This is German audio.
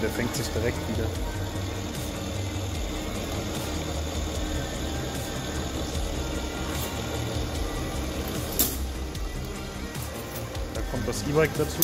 der fängt sich direkt wieder. Da kommt das E-Bike dazu.